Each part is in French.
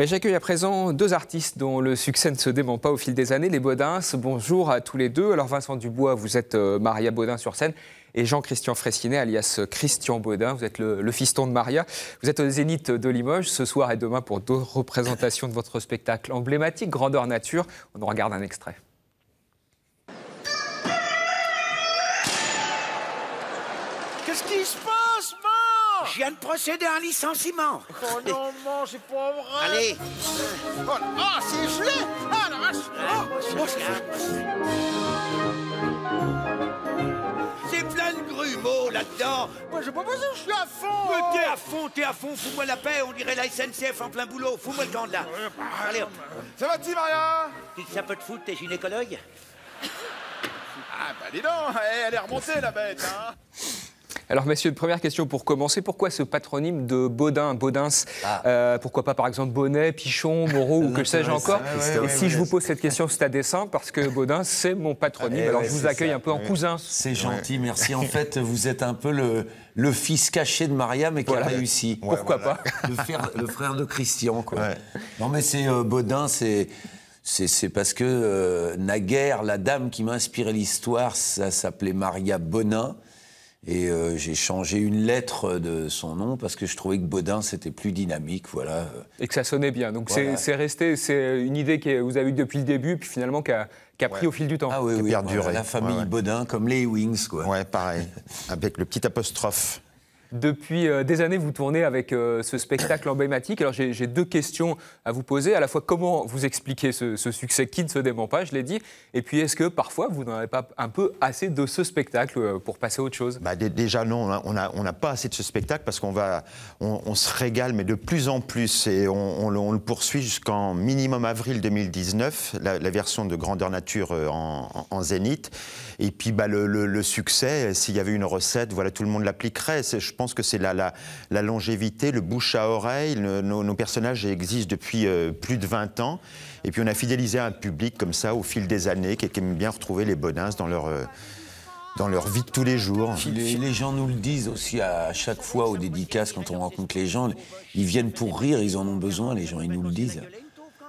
J'accueille à présent deux artistes dont le succès ne se dément pas au fil des années, les Baudins. Bonjour à tous les deux. Alors Vincent Dubois, vous êtes euh, Maria Baudin sur scène et Jean-Christian Fressinet, alias Christian Baudin. Vous êtes le, fiston de Maria. Vous êtes au Zénith de Limoges ce soir et demain pour deux représentations de votre spectacle emblématique, Grandeur Nature. On en regarde un extrait. Qu'est-ce qui se passe, je viens de procéder à un licenciement. Oh non, non, c'est pas vrai. Allez. Oh, oh c'est gelé. Ah, la vache. Oh, c'est plein de grumeaux là-dedans. Moi, j'ai pas besoin, je suis à fond. Mais t'es à fond, t'es à fond. Fous-moi la paix. On dirait la SNCF en plein boulot. Fous-moi le camp de là. Bah, Allez, Ça va-t-il, Maria Tu ça peut te foutre, t'es gynécologue Ah, bah dis donc, elle est remontée, la bête, hein alors, messieurs, première question pour commencer. Pourquoi ce patronyme de Baudin, Baudins ah. euh, Pourquoi pas, par exemple, Bonnet, Pichon, Moreau ou que sais-je encore Et si je vous pose cette question, c'est à dessein, parce que Baudin, c'est mon patronyme. Eh Alors, je vous accueille un peu en cousin. C'est gentil, merci. En fait, vous êtes un peu le, le fils caché de Maria, mais qui a réussi. Pourquoi pas le frère, de Christian, quoi. Non, mais c'est euh, Baudin, c'est... C'est parce que euh, naguère, la dame qui m'a inspiré l'histoire, ça s'appelait Maria Bonin. Et euh, j'ai changé une lettre de son nom parce que je trouvais que Baudin, c'était plus dynamique. Voilà. Et que ça sonnait bien. Donc c'est resté, c'est une idée que vous avez eue depuis le début, puis finalement qui a, pris au fil du temps. Ah oui, oui, la famille Baudin, comme les Wings. Quoi. Ouais, pareil. Avec le petit apostrophe. Depuis euh, des années, vous tournez avec euh, ce spectacle emblématique. Alors j'ai deux questions à vous poser. À la fois, comment vous expliquez ce, succès qui ne se dément pas, je l'ai dit, et puis est-ce que parfois vous n'en avez pas un peu assez de ce spectacle euh, pour passer à autre chose? Bah, Déjà non, hein. on n'a pas assez de ce spectacle parce qu'on on, se régale, mais de plus en plus, et on, le poursuit jusqu'en minimum avril 2019, la, version de Grandeur Nature en, zénith. Et puis bah, le, succès, s'il y avait une recette, voilà, tout le monde l'appliquerait. Pense que c'est la, longévité, le bouche à oreille. nos, personnages existent depuis euh, plus de 20 ans. Et puis on a fidélisé un public comme ça au fil des années qui, aime bien retrouver les Bodins dans leur... Euh, dans leur vie de tous les jours. Les, les gens nous le disent aussi à, chaque fois aux dédicaces, quand on rencontre les gens, ils viennent pour rire, ils en ont besoin, les gens, ils nous le disent.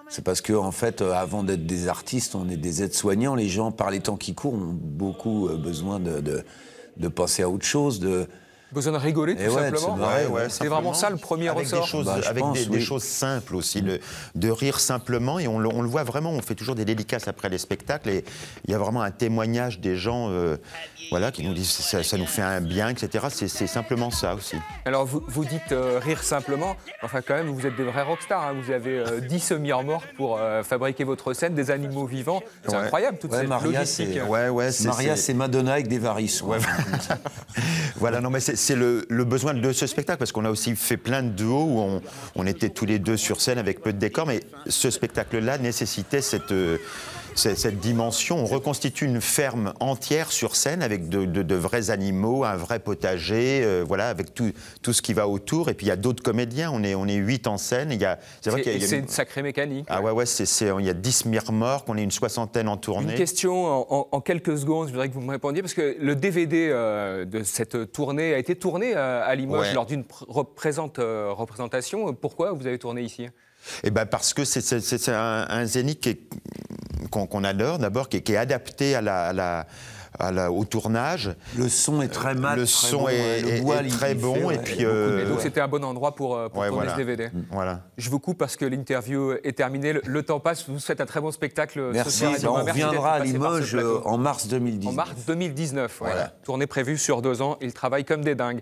C'est parce que, en fait, euh, avant d'être des artistes, on est des aides-soignants. Les gens, par les temps qui courent, ont beaucoup besoin de, de, de passer à autre chose, de, Besoin de rigoler, tout simplement. c'est vraiment ça le premier avec ressort. Des choses, bah, avec des, choses simples aussi, de rire simplement. Et on le, voit vraiment, on fait toujours des dédicaces après les spectacles. Et il y a vraiment un témoignage des gens euh, voilà, qui nous disent ça, ça nous fait un bien, etc. C'est simplement ça aussi. Alors vous, vous dites euh, rire simplement. Enfin, quand même, vous êtes des vrais rockstars. Hein. Vous avez 10 euh, semi-remorques pour fabriquer votre scène, des animaux vivants. C'est incroyable, toute cette Maria, logistique. Maria, c'est Madonna avec des varices. voilà, non, mais c'est c'est le, besoin de ce spectacle, parce qu'on a aussi fait plein de duos où on, était tous les deux sur scène avec peu de décors, mais ce spectacle-là nécessitait cette, euh, cette dimension. On reconstitue une ferme entière sur scène avec de, vrais animaux, un vrai potager, euh, voilà, avec tout, tout ce qui va autour. Et puis il y a d'autres comédiens. On est, on est huit en scène. C'est une sacrée mécanique. Ah ouais, ouais, il y a dix miremorques, on est une soixantaine en tournée. Une question en, quelques secondes, je voudrais que vous me répondiez, parce que le DVD euh, de cette tournée a été tourné euh, à Limoges lors d'une représentation. Pourquoi vous avez tourné ici? Eh ben parce que c'est un, un zénith qui est qu'on adore d'abord, qui, est adapté à la, au tournage. Le son est très mal. Le son est, très bon. et puis, euh, donc c'était un bon endroit pour, euh, tourner ce DVD. Mm. Voilà. Je vous coupe parce que l'interview est terminée. Le, temps passe. Vous souhaitez un très bon spectacle. Merci. Ce soir, on reviendra à Limoges euh, en mars 2019. En mars 2019. Voilà. Tournée prévue sur deux ans. Ils travaillent comme des dingues.